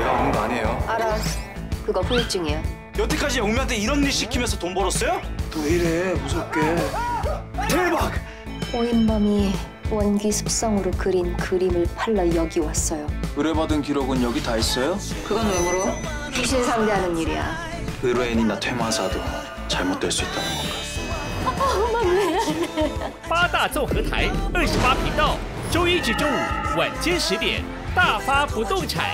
내가 오는 거 아니에요. 알아. 그거 후유증이야. 여태까지 영미한테 이런 일 시키면서 돈 벌었어요? 또 이래 무섭게. 대박! 오인범이 원기 습성으로 그린 그림을 팔러 여기 왔어요. 의뢰받은 기록은 여기 다 있어요? 그건 왜 물어? 귀신 상대하는 일이야. 의뢰인이나 퇴마사도 잘못될 수 있다는 건가? 八大综合台二十八频道，周一至周五晚间十点，大发不动产